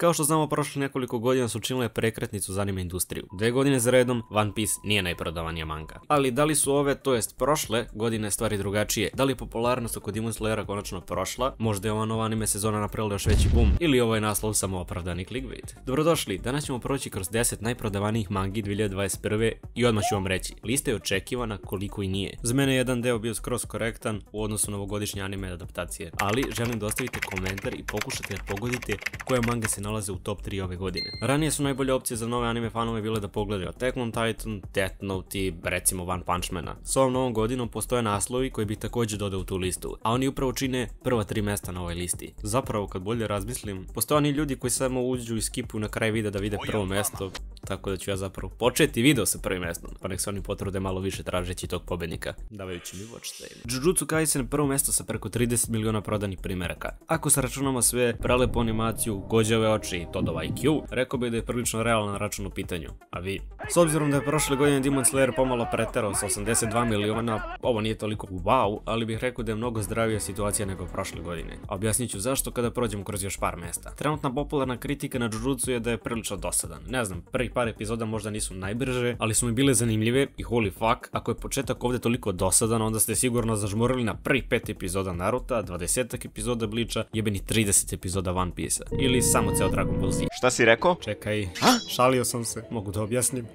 Kao što znamo, prošle nekoliko godina su učinile prekretnicu za anime industriju. Dve godine za redom, One Piece nije najprodavanija manga. Ali da li su ove, to jest prošle, godine stvari drugačije? Da li je popularnost oko Demon Slayera konačno prošla? Možda je ova nova anime sezona napravila još veći boom? Ili ovo je naslov samo opravdani clickbait? Dobrodošli, danas ćemo proći kroz 10 najprodavanijih mangi 2021. i odmah ću vam reći, lista je očekivana koliko i nije. Za mene je jedan deo bio skroz korektan u odnosu na anime adaptacije, ali želim da ostavite komentar i pokušate da pogodite koje manga se nalaze u top 3 ove godine. Ranije su najbolje opcije za nove anime fanove bile da pogledaju Attack on Titan, Death Note i recimo One Punch Mana. S ovom novom godinom postoje naslovi koji bih također dodao u tu listu, a oni upravo čine prva tri mesta na ovoj listi. Zapravo kad bolje razmislim, postoje oni ljudi koji samo uđu i skipuju na kraj videa da vide prvo mesto, tako da ću ja zapravo početi video sa prvim mestom, pa nek se oni potrude malo više tražeći tog pobednika, davajući mi watch time. Jujutsu Kaisen prvo mesto sa preko 30 miliona prodanih primjeraka. Ako se računamo sve prelepu animaciju, gođave oči i Todov IQ, rekao bih da je prilično realan račun u pitanju. A vi? S obzirom da je prošle godine Demon Slayer pomalo preterao sa 82 miliona, ovo nije toliko wow, ali bih rekao da je mnogo zdravija situacija nego prošle godine. A objasnit ću zašto kada prođemo kroz još par mesta. Trenutna popularna kritika na Jujutsu je da je prilično dosadan. Ne znam, prvih par epizoda možda nisu najbrže, ali su mi bile zanimljive i holy fuck, ako je početak ovdje toliko dosadan, onda ste sigurno zažmurili na prvih pet epizoda Naruta, 20 epizoda Bleacha, jebeni 30 epizoda One Piece-a. Ili samo ceo Dragon Ball Z. Šta si rekao? Čekaj, šalio sam se, mogu da objasnim.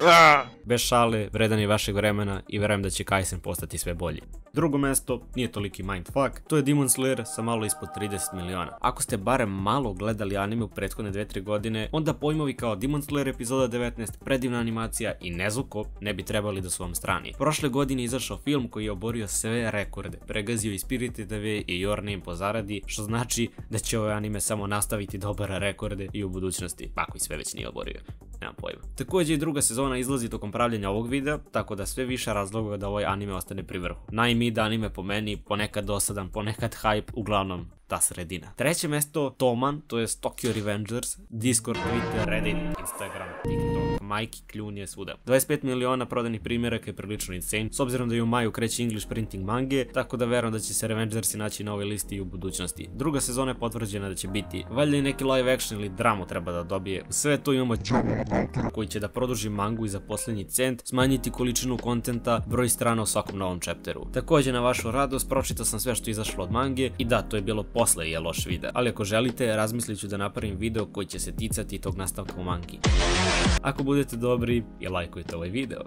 Bez šale, vredan je vašeg vremena i verujem da će Kaisen postati sve bolji. Drugo mesto, nije toliki mindfuck, to je Demon Slayer sa malo ispod 30 miliona. Ako ste barem malo gledali anime u prethodne 2-3 godine, onda pojmovi kao Demon Slayer epizoda 19, predivna animacija i Nezuko ne bi trebali da su vam strani. Prošle godine izašao film koji je oborio sve rekorde, pregazio i Spirited Away i Your Name po zaradi, što znači da će ovaj anime samo nastaviti da obara rekorde i u budućnosti, ako i sve već nije oborio. Nemam pojma. Također i druga sezona izlazi tokom pravljenja ovog videa, tako da sve više razloga da ovaj anime ostane pri vrhu. Najmid anime po meni, ponekad dosadan, ponekad hype, uglavnom ta sredina. Treće mesto Toman, to je Tokyo Revengers, Discord, Twitter, Reddit, Instagram, TikTok, majki kljun je svuda. 25 miliona prodanih primjeraka je prilično insane, s obzirom da i u maju kreće English printing mange, tako da verujem da će se Revengersi naći na ovoj listi i u budućnosti. Druga sezona je potvrđena da će biti, valjda i neki live action ili dramu treba da dobije. U sve to imamo koji će da produži mangu i za posljednji cent, smanjiti količinu kontenta, broj strana u svakom novom chapteru. Također na vašu radost pročitao sam sve što izašlo od mange i da, to je bilo posle je loš video. Ali ako želite, razmislit ću da napravim video koji će se ticati tog nastavka u mangi. Ako budete dobri i lajkujte ovaj video.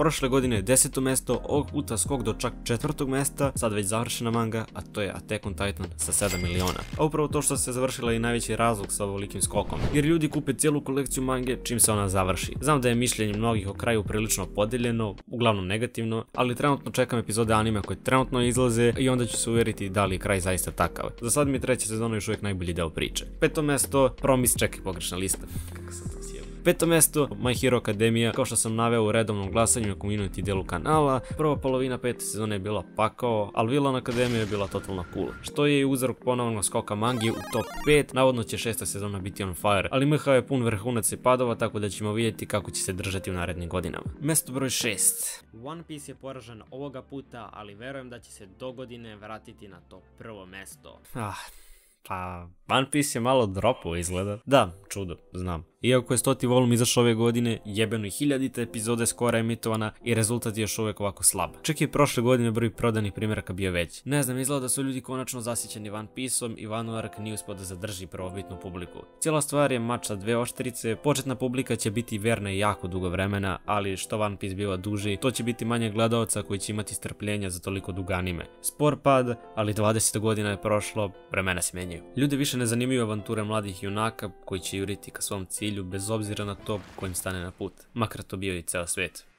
Prošle godine deseto mesto, ovog puta skok do čak četvrtog mesta, sad već završena manga, a to je Attack on Titan sa 7 miliona. A upravo to što se završila i najveći razlog sa ovolikim skokom, jer ljudi kupe cijelu kolekciju mange čim se ona završi. Znam da je mišljenje mnogih o kraju prilično podeljeno, uglavnom negativno, ali trenutno čekam epizode anime koje trenutno izlaze i onda ću se uvjeriti da li je kraj zaista takav. Za sad mi je treća sezona još uvijek najbolji deo priče. Peto mesto, Promis, čekaj pogrešna lista. Kako sam to Peto mesto, My Hero Academia, kao što sam naveo u redovnom glasanju na community delu kanala, prva polovina pete sezone je bila pakao, ali Villain Academia je bila totalno cool. Što je i uzrok ponovnog skoka mangi u top 5, navodno će šesta sezona biti on fire, ali MH je pun vrhunac i padova, tako da ćemo vidjeti kako će se držati u narednim godinama. Mesto broj 6. One Piece je poražen ovoga puta, ali verujem da će se do godine vratiti na to prvo mesto. Ah, pa, One Piece je malo dropo izgleda. Da, čudo, znam. Iako je stoti volum izašao ove godine, jebeno i hiljadita epizode skora emitovana i rezultat je još uvijek ovako slab. Čak i prošle godine broj prodanih primjeraka bio veći. Ne znam, izgleda da su ljudi konačno zasjećani One Piece-om i One Ark nije uspio da zadrži prvobitnu publiku. Cijela stvar je mač sa dve oštrice, početna publika će biti verna i jako dugo vremena, ali što One Piece biva duži, to će biti manje gledalca koji će imati strpljenja za toliko duga anime. Spor pad, ali 20 godina je prošlo, vremena se menjaju. Ljude više ne zanimaju avanture mladih junaka koji će juriti ka svom cilju bez obzira na to kojim stane na put, makar to bio i ceo svijet.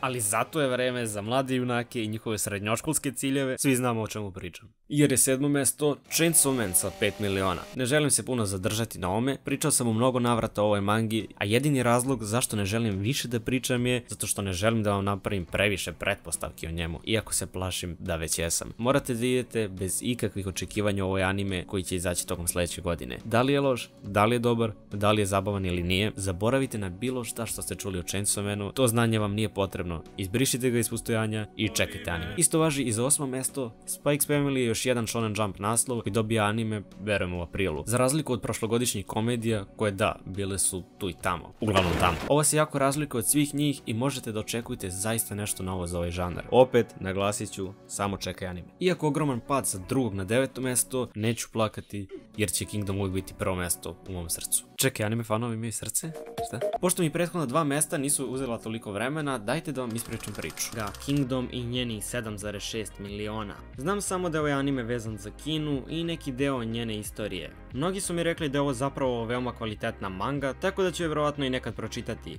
Ali zato je vreme za mlade junake i njihove srednjoškolske ciljeve, svi znamo o čemu pričam. Jer je sedmo mesto Chainsaw Man sa 5 miliona. Ne želim se puno zadržati na ome, pričao sam u mnogo navrata o ovoj mangi, a jedini razlog zašto ne želim više da pričam je zato što ne želim da vam napravim previše pretpostavki o njemu, iako se plašim da već jesam. Morate da idete bez ikakvih očekivanja o ovoj anime koji će izaći tokom sljedeće godine. Da li je loš, da li je dobar, da li je zabavan ili nije, zaboravite na bilo šta što ste čuli o Chainsaw Manu, to znanje vam nije potrebno jednostavno izbrišite ga iz postojanja i čekajte anime. Isto važi i za osmo mesto, Spikes Family je još jedan Shonen Jump naslov koji dobija anime, verujem u aprilu. Za razliku od prošlogodišnjih komedija, koje da, bile su tu i tamo. Uglavnom tamo. Ovo se jako razlikuje od svih njih i možete da očekujete zaista nešto novo za ovaj žanar. Opet, naglasit ću, samo čekaj anime. Iako ogroman pad sa drugog na deveto mesto, neću plakati jer će Kingdom uvijek biti prvo mesto u mom srcu. Čekaj, anime fanovi imaju srce? Šta? Pošto mi prethodna dva mesta nisu uzela toliko vremena, dajte da vam ispričam priču. Da, Kingdom i njeni 7,6 miliona. Znam samo da je ovaj anime vezan za Kinu i neki deo njene istorije. Mnogi su mi rekli da je ovo zapravo veoma kvalitetna manga, tako da ću je vjerovatno i nekad pročitati.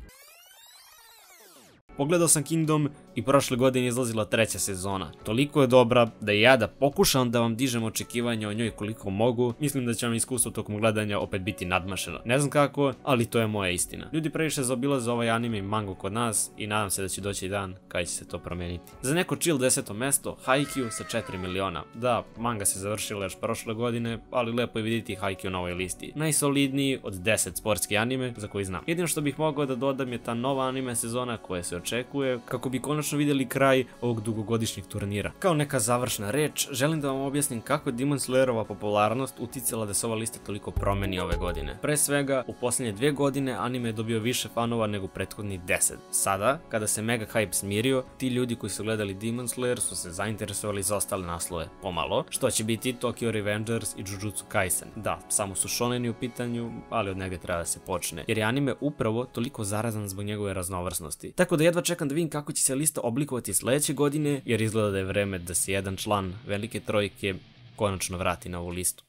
Pogledao sam Kingdom i prošle godine izlazila treća sezona. Toliko je dobra da i ja da pokušam da vam dižem očekivanja o njoj koliko mogu, mislim da će vam iskustvo tokom gledanja opet biti nadmašeno. Ne znam kako, ali to je moja istina. Ljudi previše zaobilaze ovaj anime i mangu kod nas i nadam se da će doći dan kada će se to promijeniti. Za neko chill deseto mesto, Haikyuu sa 4 miliona. Da, manga se završila još prošle godine, ali lepo je vidjeti Haikyuu na ovoj listi. Najsolidniji od 10 sportski anime za koji znam. Jedino što bih mogao da dodam je ta nova anime sezona koja se očekuje kako bi konačno vidjeli kraj ovog dugogodišnjeg turnira. Kao neka završna reč, želim da vam objasnim kako je Demon Slayerova popularnost uticala da se ova lista toliko promeni ove godine. Pre svega, u posljednje dvije godine anime je dobio više fanova nego prethodni 10. Sada, kada se mega hype smirio, ti ljudi koji su gledali Demon Slayer su se zainteresovali za ostale naslove pomalo, što će biti Tokyo Revengers i Jujutsu Kaisen. Da, samo su shoneni u pitanju, ali od negdje treba da se počne, jer je anime upravo toliko zarazan zbog njegove raznovrsnosti. Tako da jedva čekam da vidim kako će se lista oblikovati sljedeće godine, jer izgleda da je vreme da se jedan član velike trojke konačno vrati na ovu listu.